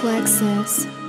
plexus.